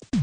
you